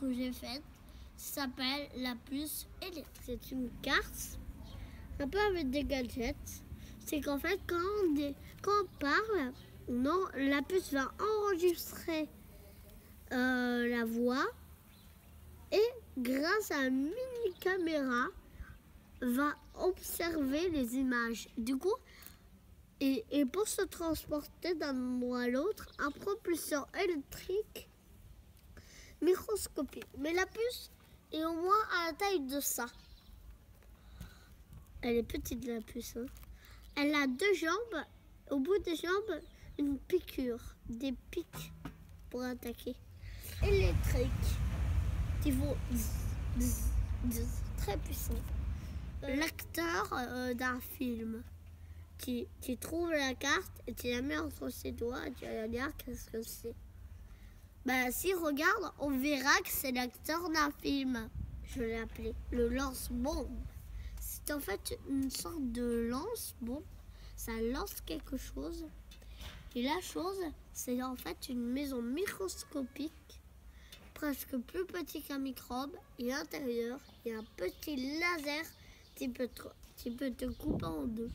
que j'ai faite s'appelle la puce électrique. C'est une carte, un peu avec des gadgets. C'est qu'en fait, quand on, parle, non, la puce va enregistrer euh, la voix et grâce à une mini caméra va observer les images. Du coup, et, et pour se transporter d'un endroit à l'autre, un propulseur électrique microscopique. Mais la puce est au moins à la taille de ça. Elle est petite la puce. Hein. Elle a deux jambes. Au bout des jambes, une piqûre, des pics pour attaquer. Électrique. Qui vont très puissant. L'acteur euh, d'un film qui, qui, trouve la carte et qui la met entre ses doigts et tu regardes qu'est-ce que c'est. Bah, s'il regarde, on verra que c'est l'acteur d'un film. Je l'ai appelé le lance-bombe. C'est en fait une sorte de lance-bombe. Ça lance quelque chose. Et la chose, c'est en fait une maison microscopique, presque plus petit qu'un microbe. Et à l'intérieur, il y a un petit laser qui peut te, qui peut te couper en deux.